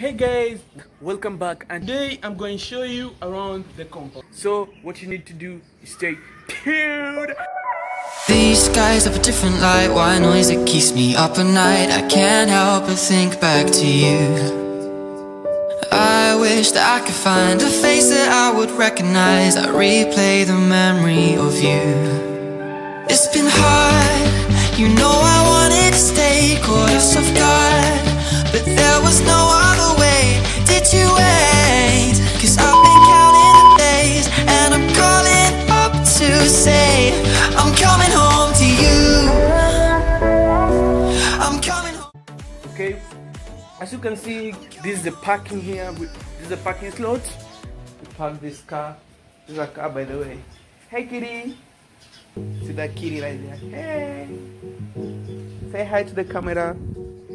Hey guys, welcome back and today I'm going to show you around the compound. So what you need to do is stay tuned. These skies have a different light. Why noise? It keeps me up at night. I can't help but think back to you. I wish that I could find a face that I would recognize. I replay the memory of you. It's been hard to say I'm coming home to you I'm coming home Okay, as you can see, this is the parking here. This is the parking slot. We park this car. This is a car, by the way. Hey, kitty. See that kitty right there? Hey. Say hi to the camera.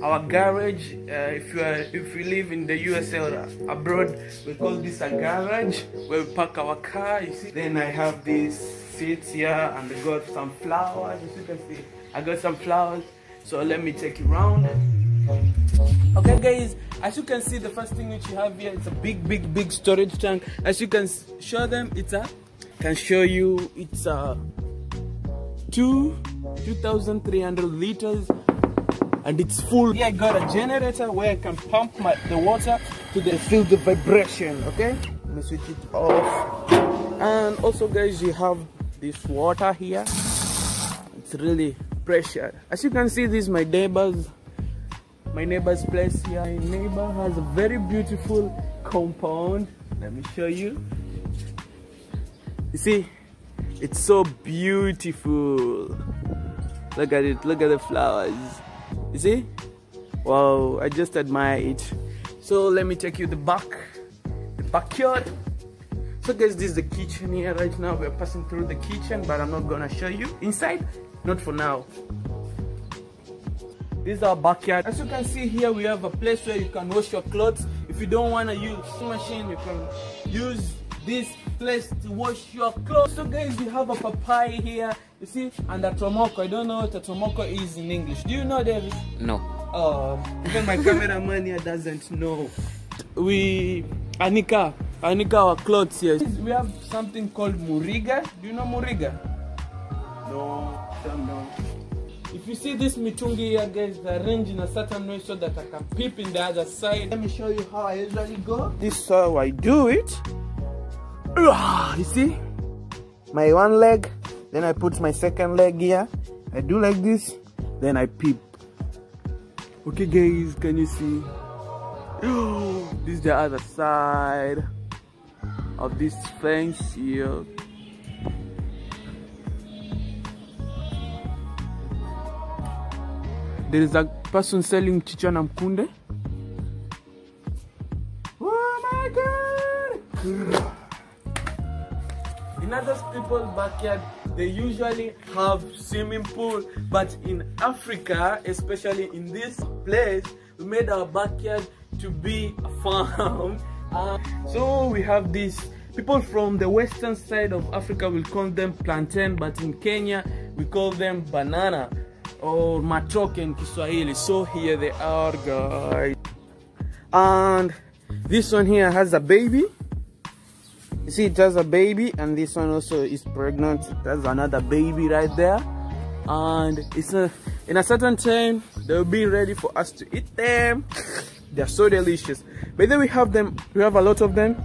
Our garage. Uh, if you are, if you live in the USA or abroad, we call this a garage where we park our car. You see. Then I have these seats here, and I got some flowers. As you can see, I got some flowers. So let me take you around. Okay guys, as you can see the first thing which you have here is a big big big storage tank. As you can show them it's a can show you it's a two 2300 liters and it's full. Here I got a generator where I can pump my, the water to the feel the vibration, okay? Let me switch it off. And also guys you have this water here. It's really pressure. As you can see this is my neighbors my neighbor's place here. My neighbor has a very beautiful compound. Let me show you. You see, it's so beautiful. Look at it, look at the flowers. You see? Wow, I just admire it. So let me take you the back, the backyard. So guys, this is the kitchen here right now. We're passing through the kitchen, but I'm not gonna show you inside. Not for now. This is our backyard. As you can see here, we have a place where you can wash your clothes. If you don't want to use machine, you can use this place to wash your clothes. So guys, we have a papaya here. You see, and the tomoko. I don't know what a tomoko is in English. Do you know, Davis? No Oh, even my cameraman here doesn't know. We Anika, Anika our clothes here. We have something called muriga. Do you know muriga? No, don't know. If you see this mitungi here, guys, they're arranged in a certain way so that I can peep in the other side. Let me show you how I usually go. This is how I do it. Ah, You see? My one leg, then I put my second leg here. I do like this, then I peep. Okay, guys, can you see? this is the other side of this fence here. There is a person selling chicha na mkunde. Oh my god! In other people's backyard, they usually have swimming pool, but in Africa, especially in this place, we made our backyard to be a farm. Uh, so we have this. People from the western side of Africa will call them plantain, but in Kenya we call them banana or matoke in Kiswahili. So here they are, guys. And this one here has a baby. You see, it has a baby, and this one also is pregnant. It has another baby right there, and it's a in a certain time they'll be ready for us to eat them. They're so delicious. But then we have them. We have a lot of them.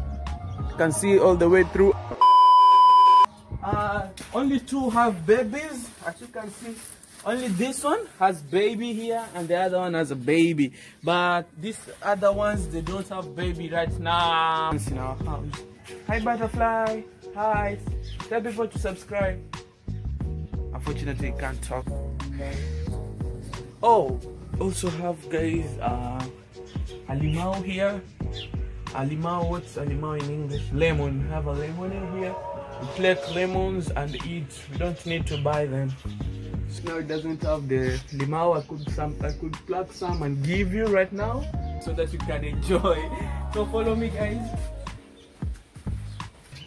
You can see all the way through. Uh, only two have babies, as you can see. Only this one has baby here, and the other one has a baby. But these other ones, they don't have baby right now. In our house. Hi, butterfly. Hi. Tell people to subscribe. Unfortunately, can't talk. Oh, also have guys uh, a limau here. A limau, what's a limau in English? Lemon. Have a lemon in here. We pluck lemons and eat. We don't need to buy them. So now it doesn't have the limau. I could some I could pluck some and give you right now so that you can enjoy. So follow me guys.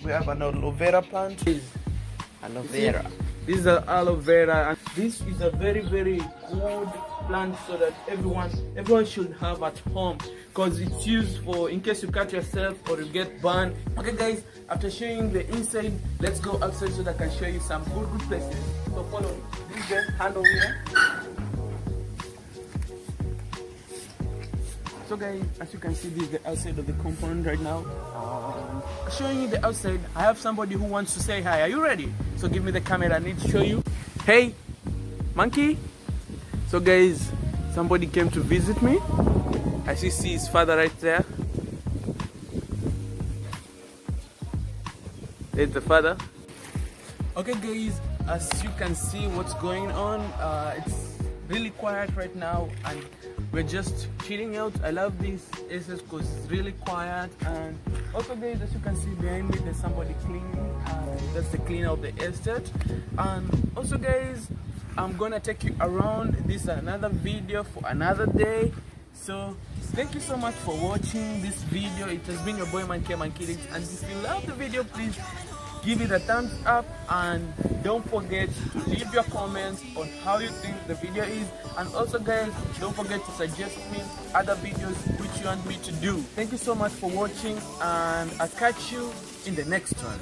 We have an aloe vera plant. Aloe vera. This is an aloe vera, and this is a very very good plant so that everyone everyone should have at home because it's used for in case you cut yourself or you get burned okay guys after showing the inside let's go outside so that i can show you some good good places. So follow me. This is the handle here so guys as you can see this is the outside of the compound right now showing you the outside. I have somebody who wants to say hi. Are you ready? So give me the camera. I need to show you. Hey monkey. So guys somebody came to visit me. I see his father right there. There's the father. Okay guys as you can see what's going on uh, it's really quiet right now and we're just chilling out. I love this aces because it's really quiet and also guys as you can see behind me there's somebody cleaning uh, that's the cleaner of the estate. And also guys i'm gonna take you around. This is another video for another day. So thank you so much for watching this video. It has been your boy Manke Man Kilits and if you love the video please give it a thumbs up and don't forget to leave your comments on how you think the video is. And also guys don't forget to suggest me other videos which you want me to do. Thank you so much for watching and i'll catch you in the next one.